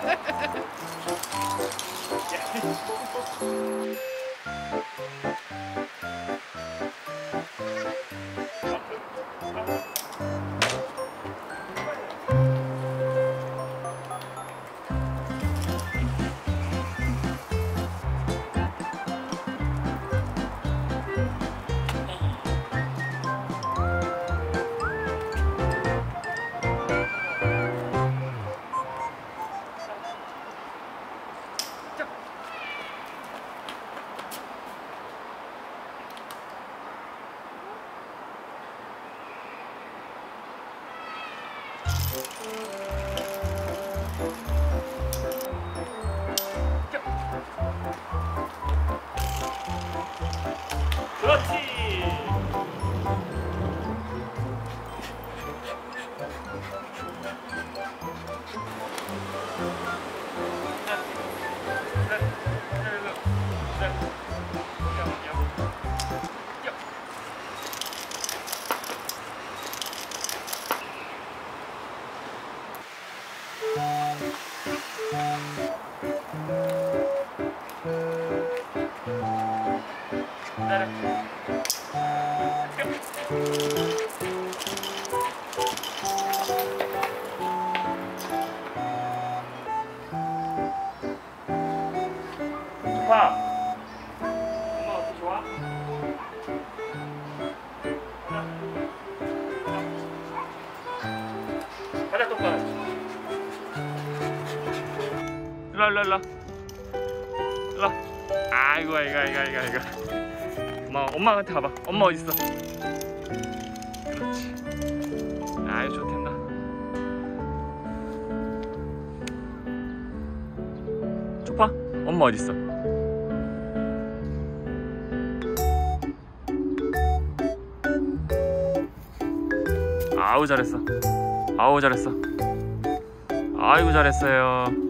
Yeah. 좋아. 엄마 어때 좋아? 가자. 똑바로. 일로 와, 일로 와, 일로 와. 일로 아이고 아이고 아이고 아이고. 엄마 엄마한테 가봐. 엄마 어디 있어? 그렇지. 아이 좋단다. 초파? 엄마 어디 있어? 아우 잘했어. 아우 잘했어. 아이고 잘했어요.